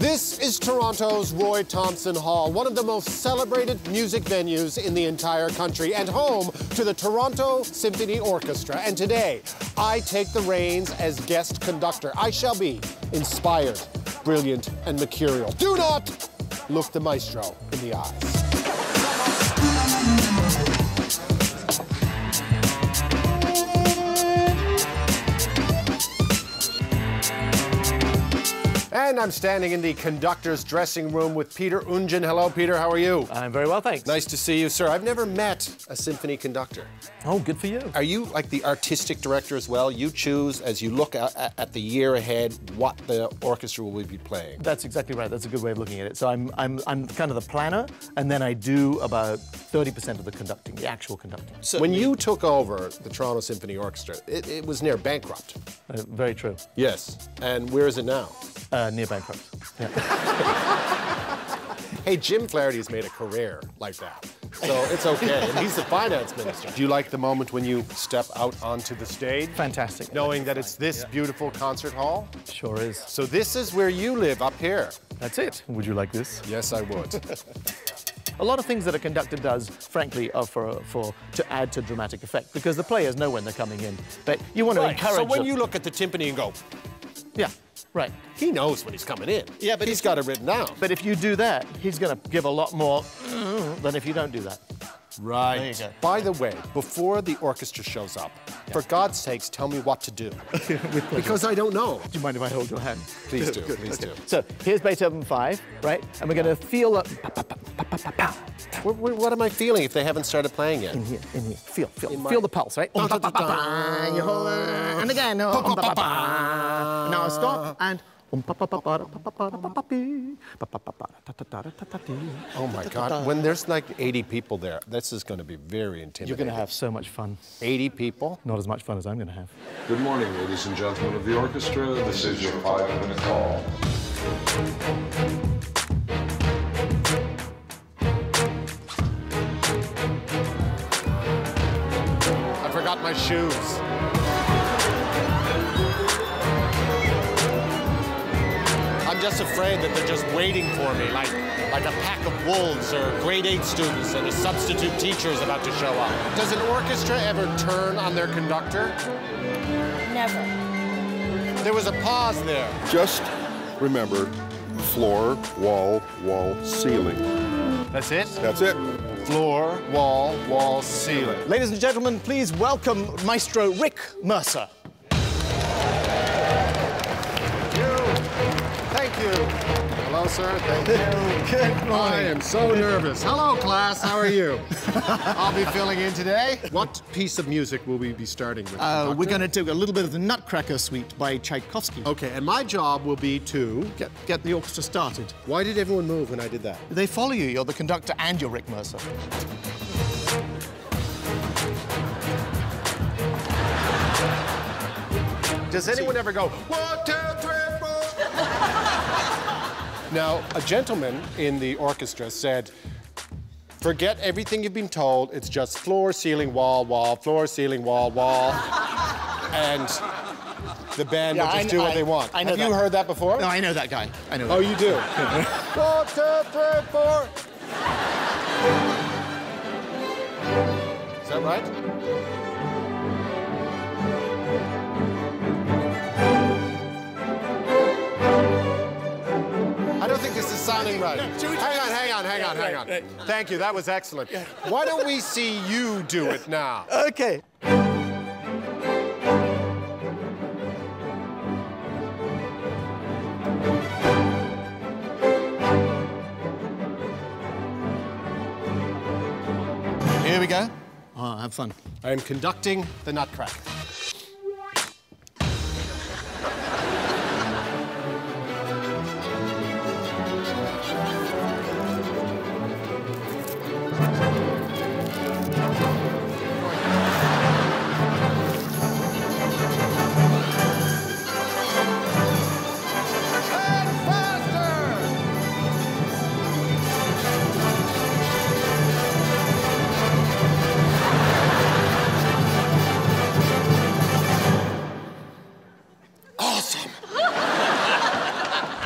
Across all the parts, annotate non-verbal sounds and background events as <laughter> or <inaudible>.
This is Toronto's Roy Thomson Hall, one of the most celebrated music venues in the entire country and home to the Toronto Symphony Orchestra. And today, I take the reins as guest conductor. I shall be inspired, brilliant, and mercurial. Do not look the maestro in the eyes. And I'm standing in the conductor's dressing room with Peter Oundjian. Hello, Peter. How are you? I'm very well, thanks. Nice to see you, sir. I've never met a symphony conductor. Oh, good for you. Are you like the artistic director as well? You choose as you look at, at the year ahead what the orchestra will be playing. That's exactly right. That's a good way of looking at it. So I'm, I'm, I'm kind of the planner, and then I do about 30% of the conducting, the actual conducting. So when you took over the Toronto Symphony Orchestra, it, it was near bankrupt. Uh, very true. Yes. And where is it now? Uh, near bankrupt. Yeah. <laughs> hey, Jim Flaherty has made a career like that. So it's okay. and he's the finance minister. Do you like the moment when you step out onto the stage? Fantastic. Knowing that it's this yeah. beautiful concert hall? Sure is. So this is where you live, up here. That's it. Would you like this? Yes, I would. <laughs> A lot of things that a conductor does, frankly, are for, for to add to dramatic effect because the players know when they're coming in. But you want to encourage. So when them. you look at the timpani and go, yeah, right. He knows when he's coming in. Yeah, but he's got it written down. But if you do that, he's going to give a lot more uh, than if you don't do that. Right. By the way, before the orchestra shows up, yeah. for God's sakes, tell me what to do. <laughs> because I don't know. Do you mind if I hold your hand? Please do, <laughs> please okay. do. So here's Beethoven 5, right? And we're going to feel that. What, what, am I feeling if they haven't started playing yet? In here, in here. Feel, feel, in feel the pulse, right? you hold it, and again. Now stop, and Oh my God, when there's like 80 people there, this is going to be very intimidating. You're going to have so much fun. 80 people? Not as much fun as I'm going to have. Good morning, ladies and gentlemen of the orchestra. This is your five-minute call. I forgot my shoes. Just afraid that they're just waiting for me, like, like a pack of wolves or grade eight students and a substitute teacher is about to show up. Does an orchestra ever turn on their conductor? Never. There was a pause there. Just remember, floor, wall, wall, ceiling. That's it? That's it. Floor, wall, wall, ceiling. Ladies and gentlemen, please welcome Maestro Rick Mercer. You. Hello, sir. Thank you. Good morning. I am so nervous. Hello, class. How are you? <laughs> I'll be filling in today. What piece of music will we be starting with? Uh, we're going to do a little bit of the Nutcracker Suite by Tchaikovsky. Okay, and my job will be to... Get, get the orchestra started. Why did everyone move when I did that? They follow you. You're the conductor and you're Rick Mercer. Does anyone ever go, one, two? Now, a gentleman in the orchestra said, forget everything you've been told. It's just floor, ceiling, wall, wall, floor, ceiling, wall, wall. and the band yeah, will just I, do what I, they want. I know Have that. you heard that before? No, I know that guy. I know. Oh, you do? <laughs> One, two, three, four. Is that right? Sounding right. Hang on, hang on, hang on, hang on. Thank you, that was excellent. Why don't we see you do it now? Okay. Here we go. Oh, have fun. I am conducting the Nutcracker.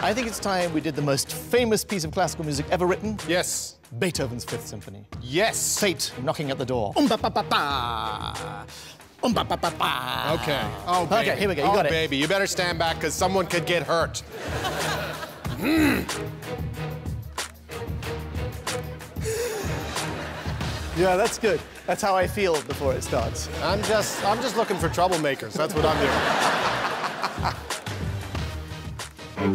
I think it's time we did the most famous piece of classical music ever written. Yes. Beethoven's Fifth Symphony. Yes. Fate knocking at the door. Um ba ba ba ba. Um ba ba ba ba. Okay. Oh, baby. Okay, here we go. You oh, got it. baby, you better stand back because someone could get hurt. Yeah, that's good. That's how I feel before it starts. I'm just, I'm just looking for troublemakers. That's what I'm doing. <laughs> What?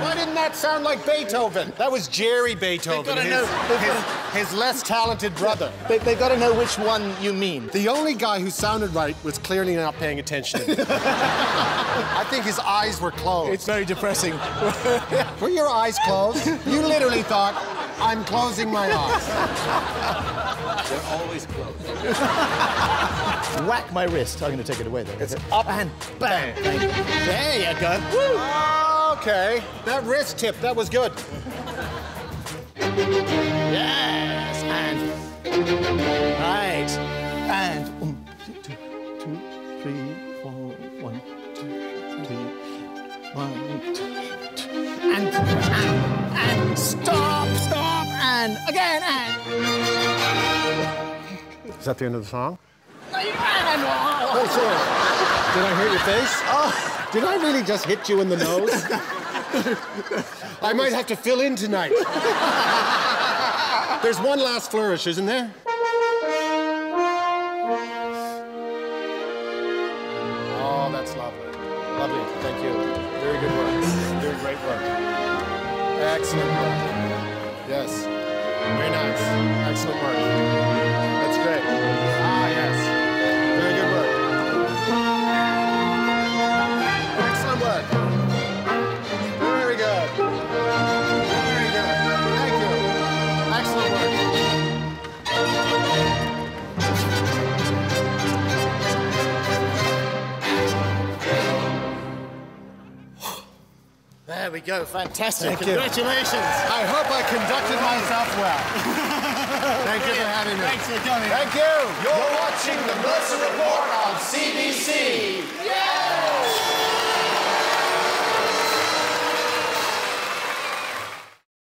Why didn't that sound like Beethoven? That was Jerry Beethoven, gotta his, know- his, his less talented brother. They, they got to know which one you mean. The only guy who sounded right was clearly not paying attention. <laughs> I think his eyes were closed. It's very depressing. <laughs> Were your eyes closed? You literally thought, I'm closing my eyes. <laughs> Whack my wrist. I'm going to take it away though. It's up and bang. There you go. Woo. Okay, that wrist tip, that was good. Yes, and right, and um, two, two, three, four, one, two, three, one, two, two, and, and and stop, stop, and again, and Is that the end of the song? And, and Oh, sorry. Did I hurt your face? Oh, did I really just hit you in the nose? I might have to fill in tonight. There's one last flourish, isn't there? Oh, that's lovely. Lovely. Thank you. Very good work. Very great work. Excellent work. Yes. Very nice. Excellent work. Go. Fantastic. Thank you. Congratulations. I hope I conducted myself well. <laughs> Thank you for having me. Thanks for coming. Thank you. You're watching the Mercer Report on CBC. Yeah!